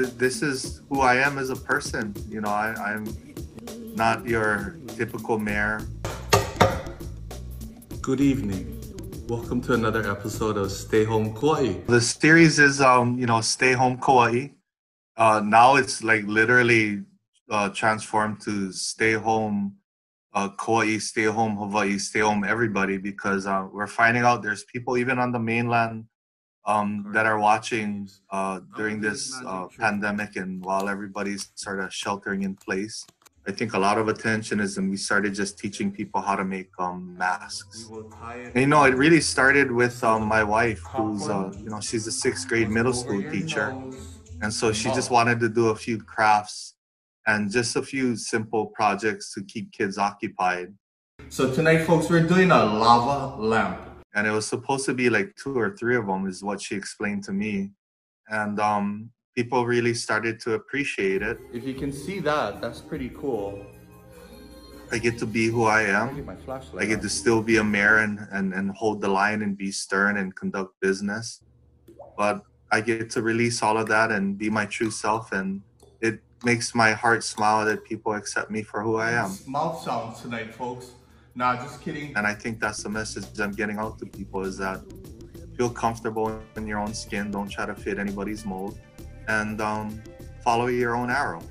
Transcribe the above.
th- this is who I am as a person. You know, I, I'm not your typical mayor. Good evening. Welcome to another episode of Stay Home Kauai. The series is, um, you know, Stay Home Kauai. Uh, now it's like literally uh, transformed to Stay Home uh, Kauai, Stay Home Hawaii, Stay Home Everybody because uh, we're finding out there's people even on the mainland um, that are watching uh, during this uh, pandemic and while everybody's sort of sheltering in place. I think a lot of attention is, and we started just teaching people how to make um, masks. And, you know, it really started with um, my wife, who's, uh, you know, she's a sixth grade middle school teacher. And so she just wanted to do a few crafts and just a few simple projects to keep kids occupied. So tonight, folks, we're doing a lava lamp. And it was supposed to be like two or three of them, is what she explained to me. And um, people really started to appreciate it. If you can see that, that's pretty cool. I get to be who I am. my. I get to still be a mayor and, and, and hold the line and be stern and conduct business. But I get to release all of that and be my true self. And it makes my heart smile that people accept me for who I am. Mouth sounds tonight, folks. Nah, just kidding. And I think that's the message I'm getting out to people is that feel comfortable in your own skin. Don't try to fit anybody's mold and um, follow your own arrow.